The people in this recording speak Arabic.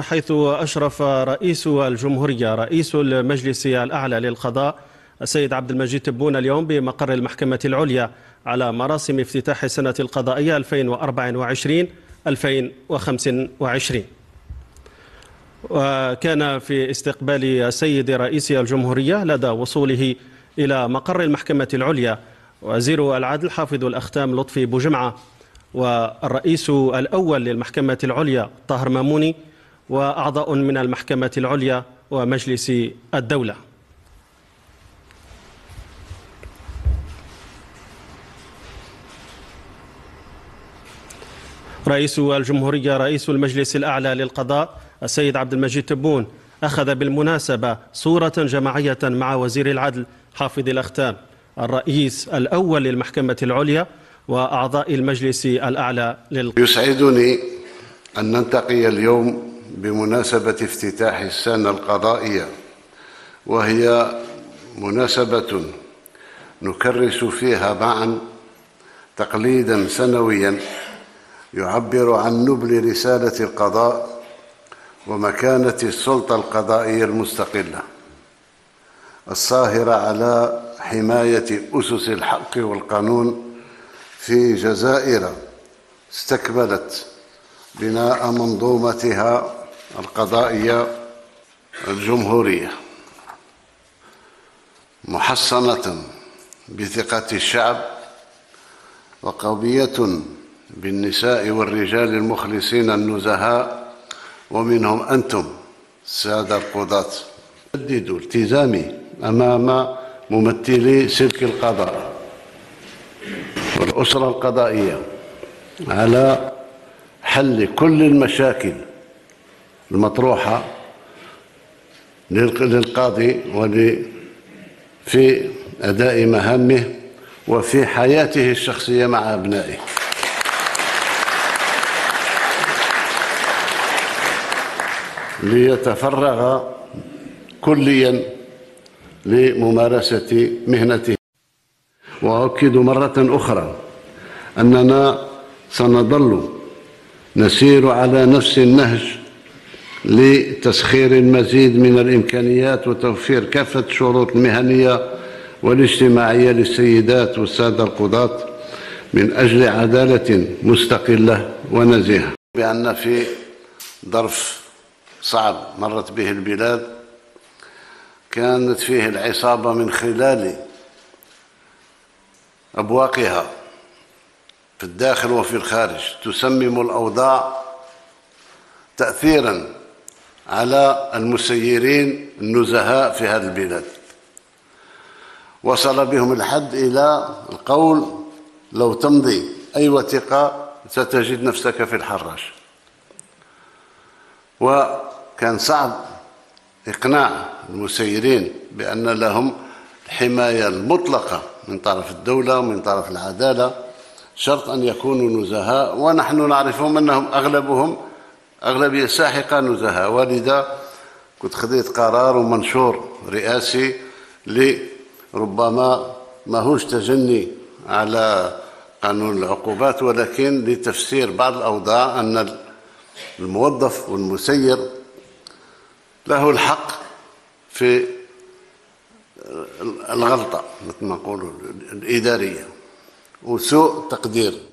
حيث أشرف رئيس الجمهورية رئيس المجلس الأعلى للقضاء السيد عبد المجيد تبون اليوم بمقر المحكمة العليا على مراسم افتتاح السنة القضائية 2024-2025 وكان في استقبال السيد رئيس الجمهورية لدى وصوله إلى مقر المحكمة العليا وزير العدل حافظ الأختام لطفي بوجمعة والرئيس الأول للمحكمة العليا طاهر ماموني وأعضاء من المحكمة العليا ومجلس الدولة. رئيس الجمهورية رئيس المجلس الأعلى للقضاء السيد عبد المجيد تبون أخذ بالمناسبة صورة جماعية مع وزير العدل حافظ الأختام الرئيس الأول للمحكمة العليا وأعضاء المجلس الأعلى للقضاء. يسعدني أن نلتقي اليوم بمناسبة افتتاح السنة القضائية وهي مناسبة نكرس فيها معا تقليدا سنويا يعبر عن نبل رسالة القضاء ومكانة السلطة القضائية المستقلة الصاهرة على حماية أسس الحق والقانون في جزائر استكملت بناء منظومتها القضائية الجمهورية. محصنة بثقة الشعب وقوية بالنساء والرجال المخلصين النزهاء ومنهم أنتم السادة القضاة. أجدد التزامي أمام ممثلي سلك القضاء. والأسرة القضائية على حل كل المشاكل المطروحة للقاضي في أداء مهامه وفي حياته الشخصية مع أبنائه. ليتفرغ كليا لممارسة مهنته. وأؤكد مرة أخرى أننا سنظل نسير على نفس النهج لتسخير المزيد من الإمكانيات وتوفير كافة الشروط المهنية والاجتماعية للسيدات والسادة القضاة من أجل عدالة مستقلة ونزيهة. بأن في ظرف صعب مرت به البلاد كانت فيه العصابة من خلال أبواقها في الداخل وفي الخارج تسمم الأوضاع تأثيرا على المسيرين النزهاء في هذه البلاد. وصل بهم الحد إلى القول لو تمضي أي وثيقة ستجد نفسك في الحراش. وكان صعب إقناع المسيرين بأن لهم الحماية المطلقة من طرف الدولة ومن طرف العدالة شرط أن يكونوا نزهاء ونحن نعرفهم أنهم أغلبهم أغلبية ساحقة نزهاء ولذا كنت خذيت قرار ومنشور رئاسي لربما ماهوش تجني على قانون العقوبات ولكن لتفسير بعض الأوضاع أن الموظف والمسير له الحق في الغلطة مثل ما نقولوا الإدارية وسوء تقدير.